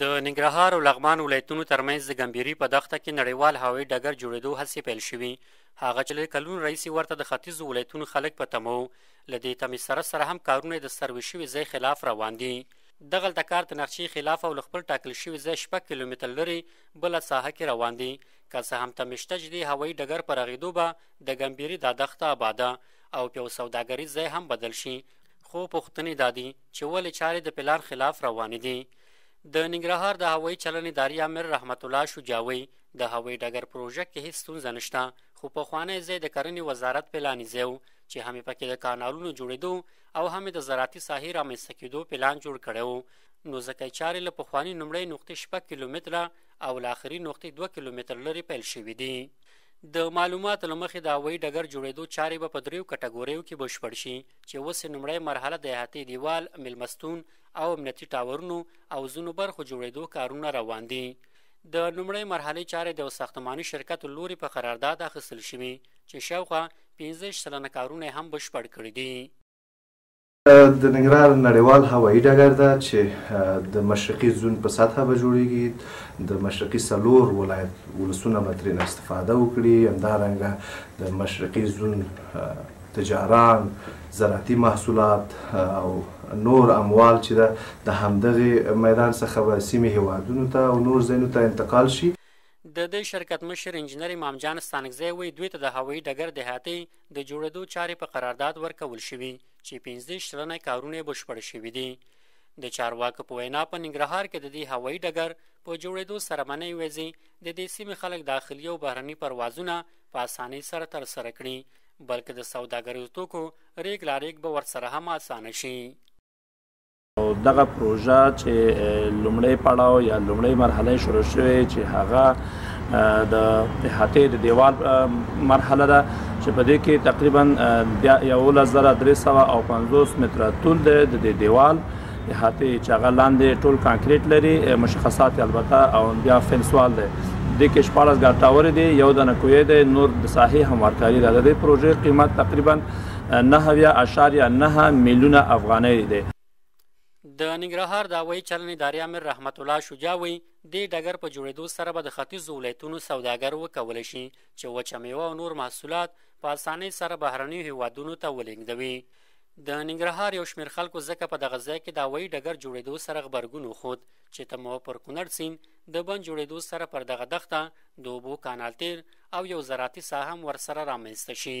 د ننګرهار او لغمان ولایتونو ترمنځ د ګمبیري په دښته کې نړیوال هوایي ډګر جوړېدو هڅې پیل شوي هغه چې له کلونو راهیسې ورته د ختیځو ولایتونو خلک په تمه وو له دې تمې سره سره هم کارونه د سروې شوي ځای خلاف روان دي دغلته کار د نقشې خلاف او له خپل ټاکل شوي ځای شپږ کیلومتر لرې بله ساحه کې روان دي که څه هم تمې شته چې د هوایي ډګر په رغېدو به د ګمبیري دا دښته آباده او په یو سوداګریز ځای هم بدل شي خو پوښتنې دا دي چې ولې چارې د پلان خلاف روانې دي؟ د ننګرهار د هوایي چلن اداري امر رحمت الله شجاع وایي، د هوایي ډګر پروژه کې هېڅ ستونزه نشته، خو پخوانی ځای د کرنې وزارت پلاني ځای و چې هم یې پکې د کانالونو جوړېدو او هم یې د زراعتي ساحې رامنځته کېدو پلان جوړ کړی و، نو ځکه یې چارې له پخواني نومړۍ نقطې شپږ کیلومتره او له اخري نقطې دوه کیلومتر لرې پیل شوي دي. د معلوماتو له مخې د هوایي ډګر جوړېدو چارې به په درېیو کټګوریو کې بشپړ شي، چې اوس یې نومړۍ مرحله د احاطې دیوال، میلمستون او امنیتي ټاورونو او ځینو برخو جوړېدو کارونه روان دي. د نومړۍ مرحلې چارې د یو ساختماني شرکت له لوري په قرارداد اخیستل شوي چې شاوخوا پنځه ویشت سلنه کارونه یې هم بشپړ کړي دي. د ننګرهار نړیوال هوایي ډګر ده چې د مشرقي زون په سطحه به جوړېږي، د مشرقي څلور ولایت ولسونه به ترېنه استفاده وکړي، همدارنګه د مشرقي زون تجاران، زراعتي محصولات او نور اموال چې ده د همدغې میدان څخه به سیمې هېوادونو ته او نور ځایونو ته انتقال شي. د دې شرکت مشر انجینر امام جان ستانکزی وایي، دوی ته د هوایي ډګر د احاطې د جوړېدو چارې په قرارداد ورکول شوي چې پنځه دېرش سلنه کارونه یې بشپړ شوي دي. د چارواکو په وینا، په ننګرهار کې د دې هوایي ډګر په جوړېدو سره به نۍ ورځې د دې سیمې خلک داخلي او بهرني پروازونه په اسانۍ سره ترسره کړي. بلکې د سوداګریزو توکو ریګ لاریګ به ورسره هم اسانه شي او دغه پروژه چې لومړی پړاو یا لومړی مرحله شروع شوې چې هغه د احاطې د دیوال مرحله ده چې په دې کې تقریبا 11350 متر طول دی د دیوال احاطې چې هغه لاندې ټول کانکریټ لري مشخصات یې البته او بیا فنس وال دی دې کې شپاړس ګارډ ټاور دي یو د نکوې دی نور د ساحې هموارکاري ده د دې پروژې قیمت تقریبا نهه اویا اعشاریه نهه میلیونه افغانۍ دی. د ننګرهار د هوایي چلن ادارې امر رحمت الله شجاع وایي، دې ډګر په جوړېدو سره به د ختیځو ولایتونو سوداګر وکولی شي چې وچه میوه او نور محصولات په اسانۍ سره بهرنیو هېوادونو ته ولېږدوي. د ننګرهار یو شمېر خلکو ځکه په دغه ځای کې د هوایي ډګر جوړېدو سره غبرګون وښود چې ته مو پر کونړ سیند د بند جوړېدو سره پر دغه دښته د اوبو کانال تېر او یو زراعتي ساحه هم ورسره رامنځته شي.